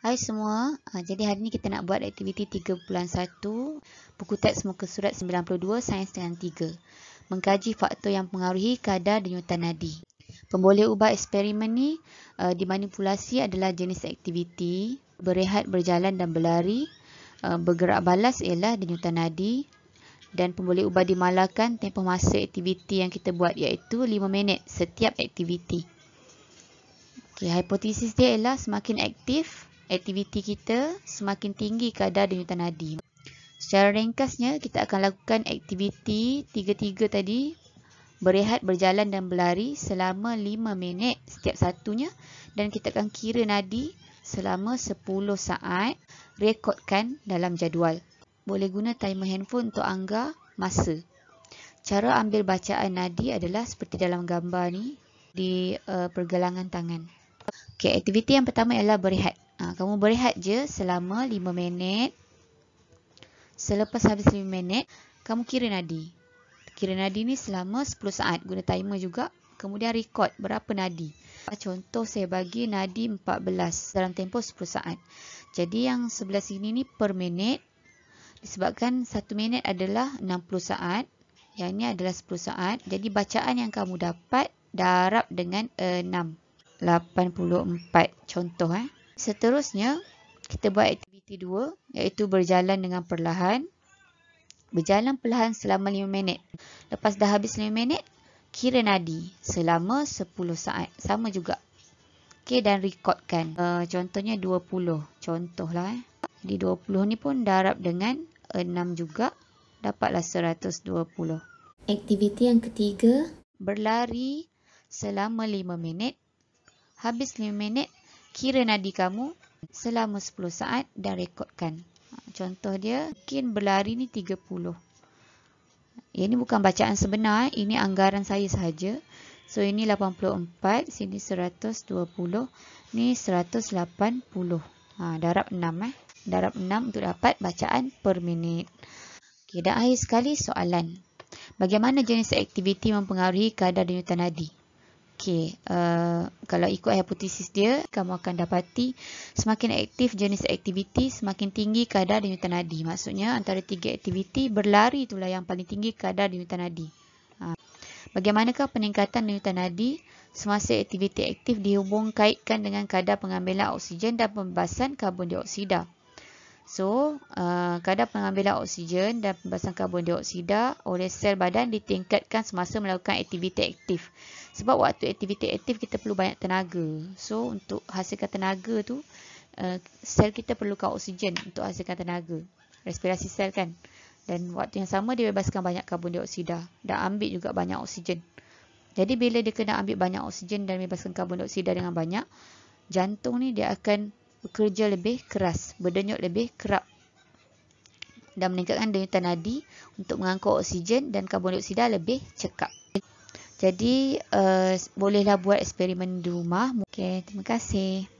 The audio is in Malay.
Hai semua, uh, jadi hari ni kita nak buat aktiviti 3.1 buku teks muka surat 92 sains dengan 3 mengkaji faktor yang mengaruhi kadar denyutan nadi. Pemboleh ubah eksperimen ni uh, dimanipulasi adalah jenis aktiviti berehat, berjalan dan berlari. Uh, bergerak balas ialah denyutan nadi dan pemboleh ubah dimalakan tempoh masa aktiviti yang kita buat iaitu 5 minit setiap aktiviti. Okay, hipotesis dia ialah semakin aktif aktiviti kita, semakin tinggi kadar denyutan nadi. Secara ringkasnya, kita akan lakukan aktiviti tiga-tiga tadi, berehat, berjalan dan berlari selama 5 minit setiap satunya dan kita akan kira nadi selama 10 saat, rekodkan dalam jadual. Boleh guna timer handphone untuk anggar masa. Cara ambil bacaan nadi adalah seperti dalam gambar ni di uh, pergelangan tangan. Okey, aktiviti yang pertama ialah berehat. Kamu berehat je selama 5 minit. Selepas habis 5 minit, kamu kira nadi. Kira nadi ni selama 10 saat. Guna timer juga. Kemudian record berapa nadi. Contoh saya bagi nadi 14 dalam tempoh 10 saat. Jadi yang sebelah sini ni per minit. Disebabkan 1 minit adalah 60 saat. Yang ni adalah 10 saat. Jadi bacaan yang kamu dapat darab dengan 6. 84 contoh eh. Seterusnya kita buat aktiviti 2 iaitu berjalan dengan perlahan. Berjalan perlahan selama 5 minit. Lepas dah habis 5 minit, kira nadi selama 10 saat. Sama juga. Okey dan rekodkan. Uh, contohnya 20. Contohlah eh. Jadi 20 ni pun darab dengan 6 juga. Dapatlah 120. Aktiviti yang ketiga. Berlari selama 5 minit habis 5 minit, kira nadi kamu selama 10 saat dan rekodkan. Ha, contoh dia, mungkin berlari ni 30. Ini bukan bacaan sebenar, ini anggaran saya sahaja. So, ini 84, sini 120, ni 180. Ha, darab 6 eh. Darab 6 untuk dapat bacaan per minit. Okay, dan akhir sekali soalan. Bagaimana jenis aktiviti mempengaruhi kadar denyutan nadi? Okey, uh, kalau ikut hipotesis dia, kamu akan dapati semakin aktif jenis aktiviti, semakin tinggi kadar denyutan nadi. Maksudnya antara tiga aktiviti, berlari itulah yang paling tinggi kadar denyutan nadi. Uh, bagaimanakah peningkatan denyutan nadi semasa aktiviti aktif dihubung kaitkan dengan kadar pengambilan oksigen dan pembebasan karbon dioksida? So, uh, kadar pengambilan oksigen dan pembebasan karbon dioksida oleh sel badan ditingkatkan semasa melakukan aktiviti aktif. Sebab waktu aktiviti aktif kita perlu banyak tenaga. So, untuk hasilkan tenaga tu, uh, sel kita perlukan oksigen untuk hasilkan tenaga. Respirasi sel kan. Dan waktu yang sama dia bebaskan banyak karbon dioksida dan ambil juga banyak oksigen. Jadi bila dia kena ambil banyak oksigen dan bebaskan karbon dioksida dengan banyak, jantung ni dia akan bekerja lebih keras, berdenyut lebih kerap dan meningkatkan denyutan nadi untuk mengangkut oksigen dan karbon dioksida lebih cekap. Jadi, uh, bolehlah buat eksperimen di rumah. Okay, terima kasih.